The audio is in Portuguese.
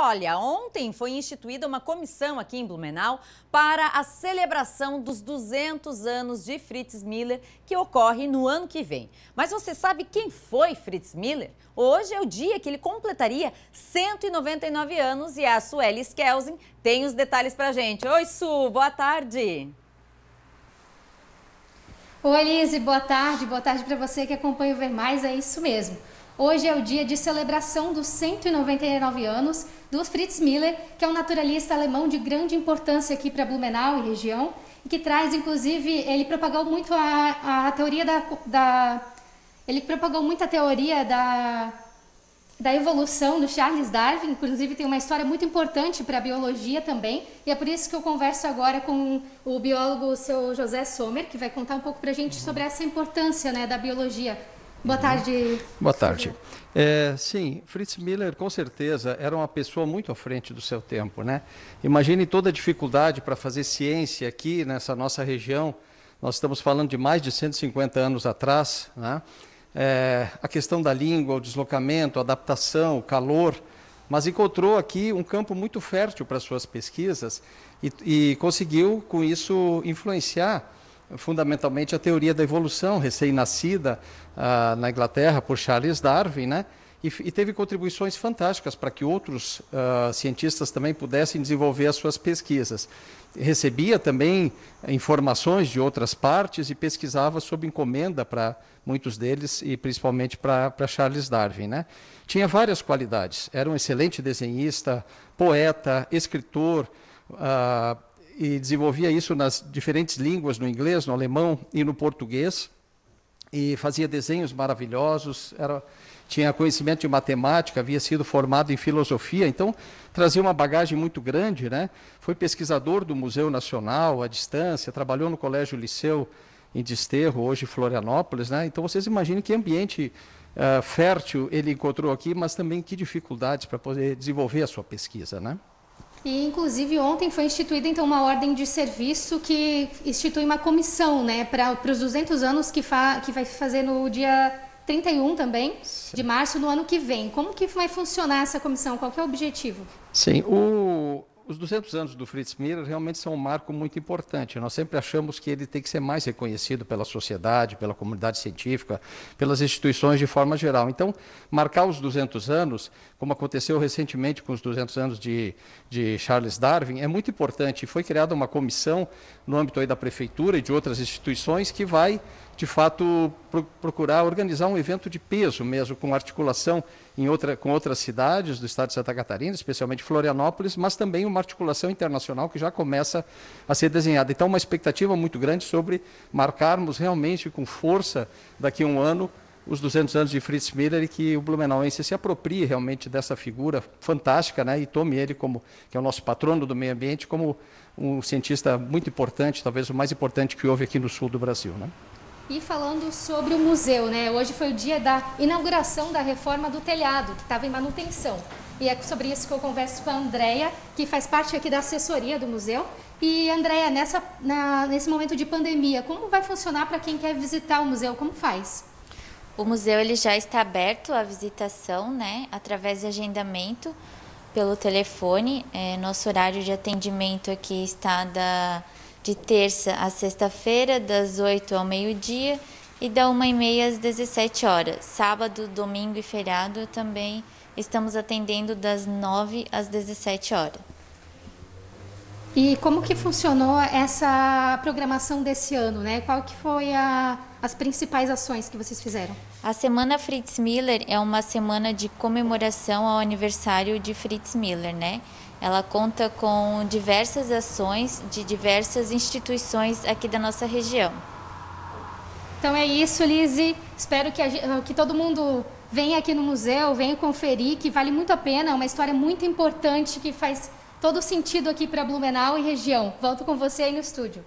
olha, ontem foi instituída uma comissão aqui em Blumenau para a celebração dos 200 anos de Fritz Miller, que ocorre no ano que vem. Mas você sabe quem foi Fritz Miller? Hoje é o dia que ele completaria 199 anos e a Sueli Skelsen tem os detalhes para gente. Oi, Su, boa tarde. Oi, Elise, boa tarde. Boa tarde para você que acompanha o Ver Mais, é isso mesmo. Hoje é o dia de celebração dos 199 anos do Fritz Miller, que é um naturalista alemão de grande importância aqui para Blumenau e região, e que traz, inclusive, ele propagou muito a, a teoria da, da ele propagou muito a teoria da da evolução do Charles Darwin, inclusive tem uma história muito importante para a biologia também, e é por isso que eu converso agora com o biólogo seu José Sommer, que vai contar um pouco para a gente sobre essa importância né, da biologia Boa tarde. Boa tarde. É, sim, Fritz Miller com certeza era uma pessoa muito à frente do seu tempo, né? Imagine toda a dificuldade para fazer ciência aqui nessa nossa região. Nós estamos falando de mais de 150 anos atrás, né? É, a questão da língua, o deslocamento, a adaptação, o calor, mas encontrou aqui um campo muito fértil para suas pesquisas e, e conseguiu com isso influenciar fundamentalmente a teoria da evolução, recém-nascida uh, na Inglaterra por Charles Darwin, né? E, e teve contribuições fantásticas para que outros uh, cientistas também pudessem desenvolver as suas pesquisas. Recebia também informações de outras partes e pesquisava sob encomenda para muitos deles e principalmente para Charles Darwin. Né? Tinha várias qualidades. Era um excelente desenhista, poeta, escritor, uh, e desenvolvia isso nas diferentes línguas, no inglês, no alemão e no português, e fazia desenhos maravilhosos, era, tinha conhecimento de matemática, havia sido formado em filosofia, então trazia uma bagagem muito grande, né? Foi pesquisador do Museu Nacional à distância, trabalhou no Colégio Liceu em Desterro, hoje Florianópolis, né? Então vocês imaginem que ambiente uh, fértil ele encontrou aqui, mas também que dificuldades para poder desenvolver a sua pesquisa, né? E, inclusive, ontem foi instituída então uma ordem de serviço que institui uma comissão né, para os 200 anos que, fa, que vai fazer no dia 31 também Sim. de março no ano que vem. Como que vai funcionar essa comissão? Qual é o objetivo? Sim, o, os 200 anos do Fritz Miller realmente são um marco muito importante. Nós sempre achamos que ele tem que ser mais reconhecido pela sociedade, pela comunidade científica, pelas instituições de forma geral. Então, marcar os 200 anos, como aconteceu recentemente com os 200 anos de, de Charles Darwin, é muito importante. Foi criada uma comissão no âmbito da prefeitura e de outras instituições que vai de fato, pro, procurar organizar um evento de peso mesmo, com articulação em outra, com outras cidades do estado de Santa Catarina, especialmente Florianópolis, mas também uma articulação internacional que já começa a ser desenhada. Então, uma expectativa muito grande sobre marcarmos realmente com força, daqui a um ano, os 200 anos de Fritz Miller e que o Blumenauense se aproprie realmente dessa figura fantástica né, e tome ele como, que é o nosso patrono do meio ambiente, como um cientista muito importante, talvez o mais importante que houve aqui no sul do Brasil. Né? E falando sobre o museu, né? Hoje foi o dia da inauguração da reforma do telhado, que estava em manutenção. E é sobre isso que eu converso com a Andrea, que faz parte aqui da assessoria do museu. E Andrea, nessa, na, nesse momento de pandemia, como vai funcionar para quem quer visitar o museu? Como faz? O museu ele já está aberto à visitação, né? Através de agendamento pelo telefone. É, nosso horário de atendimento aqui está da de terça a sexta-feira, das 8 ao meio-dia e da 1 e meia às 17 horas. Sábado, domingo e feriado também estamos atendendo das 9 às 17 horas. E como que funcionou essa programação desse ano, né? Qual que foi a, as principais ações que vocês fizeram? A Semana Fritz Miller é uma semana de comemoração ao aniversário de Fritz Miller, né? Ela conta com diversas ações de diversas instituições aqui da nossa região. Então é isso, Lise. Espero que, a, que todo mundo venha aqui no museu, venha conferir, que vale muito a pena. É uma história muito importante que faz todo sentido aqui para Blumenau e região. Volto com você aí no estúdio.